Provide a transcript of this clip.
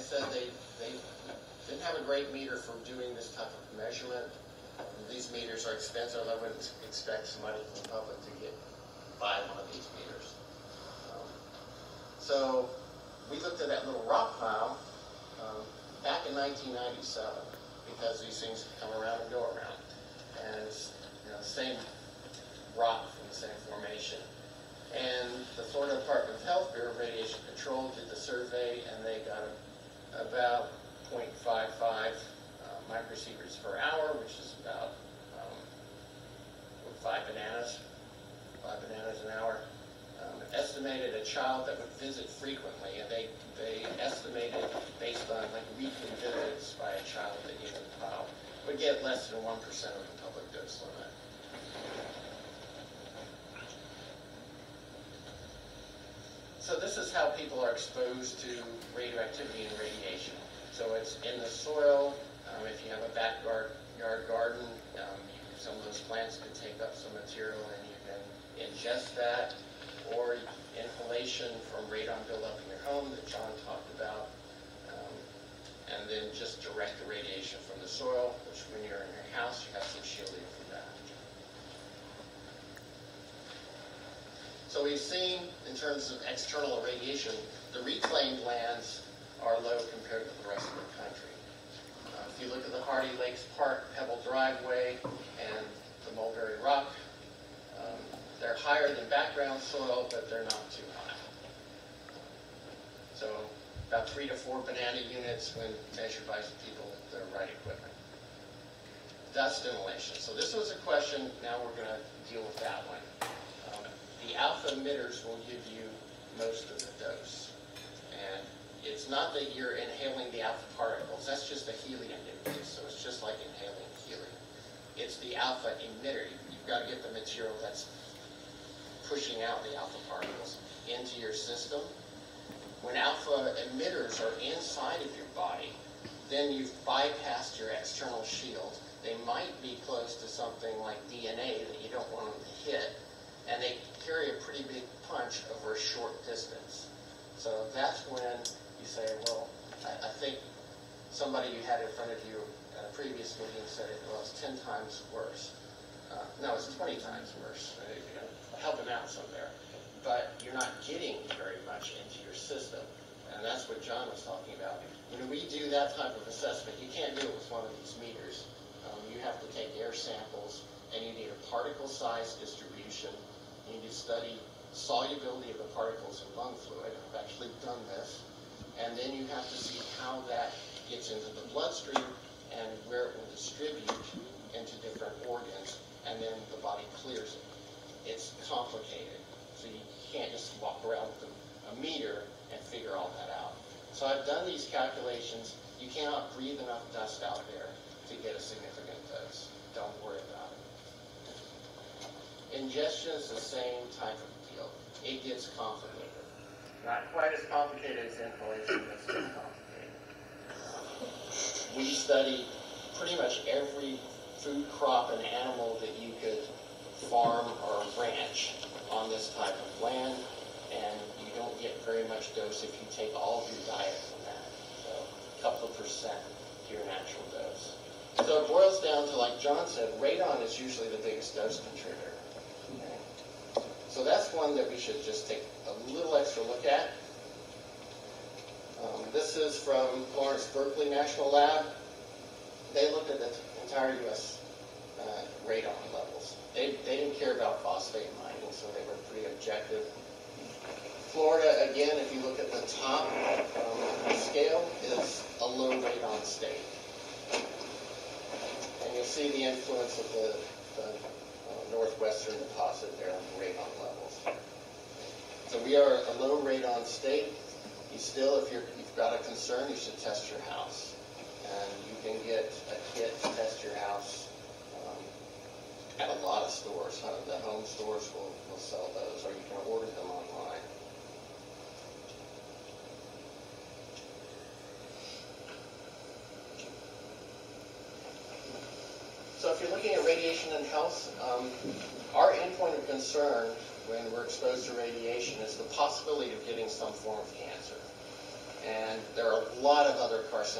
said, they, they didn't have a great meter for doing this type of measurement. These meters are expensive. I wouldn't expect somebody from the public to get buy one of these meters. Um, so we looked at that little rock pile um, back in 1997 because these things come around and go around, and it's you know, same rock from the same formation. And the Florida Department of Health Bureau of Radiation Control did the survey, and they got about 0.55 uh, microsieverts per hour, which is about um, five bananas, five bananas an hour. Um, estimated a child that would visit frequently, and they they estimated based on like weekly visits by a child that gave would get less than one percent of the public dose limit. So this is how people are exposed to radioactivity and radiation. So it's in the soil. Um, if you have a backyard garden, um, some of those plants could take up some material and you can ingest that. Or inhalation from radon buildup in your home that John talked about. Um, and then just direct the radiation from the soil, which when you're in your house, you have some shielding from that. So we've seen, in terms of external irradiation, the reclaimed lands are low compared to the rest of the country. Uh, if you look at the Hardee Lakes Park Pebble Driveway and the Mulberry Rock, um, they're higher than background soil, but they're not too high. So about three to four banana units when measured by people with the right equipment. Dust inhalation. So this was a question, now we're going to deal with that one the alpha emitters will give you most of the dose. And it's not that you're inhaling the alpha particles, that's just a helium nucleus, so it's just like inhaling helium. It's the alpha emitter. You've got to get the material that's pushing out the alpha particles into your system. When alpha emitters are inside of your body, then you've bypassed your external shield. They might be close to something like DNA that you don't want them to hit, and they carry a pretty big punch over a short distance. So that's when you say, well, I, I think somebody you had in front of you at a previous meeting said, it was 10 times worse. Uh, no, it's 20 times worse. Uh, you know, help them out some there. But you're not getting very much into your system. And that's what John was talking about. When we do that type of assessment, you can't do it with one of these meters. Um, you have to take air samples, and you need a particle size distribution you need to study solubility of the particles in lung fluid. I've actually done this. And then you have to see how that gets into the bloodstream and where it will distribute into different organs, and then the body clears it. It's complicated. So you can't just walk around with a meter and figure all that out. So I've done these calculations. You cannot breathe enough dust out there to get a significant dose. Don't worry about it. Ingestion is the same type of deal. It gets complicated. Not quite as complicated as inhalation, but still complicated. We studied pretty much every food crop and animal that you could farm or ranch on this type of land, and you don't get very much dose if you take all of your diet from that. So a couple of percent to your natural dose. So it boils down to, like John said, radon is usually the biggest dose contributor. So that's one that we should just take a little extra look at. Um, this is from Lawrence Berkeley National Lab. They looked at the entire U.S. Uh, radon levels. They, they didn't care about phosphate mining, so they were pretty objective. Florida, again, if you look at the top um, scale, is a low radon state. And you'll see the influence of the, the northwestern deposit there on the radon levels. So we are a low radon state. You still, if you're, you've got a concern, you should test your house. And you can get a kit to test your house um, at a lot of stores. The home stores will, will sell those, or you can order them online. So if you're looking at radiation and health, um, concern when we're exposed to radiation is the possibility of getting some form of cancer. And There are a lot of other carcinogens